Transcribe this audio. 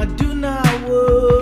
I do not worry.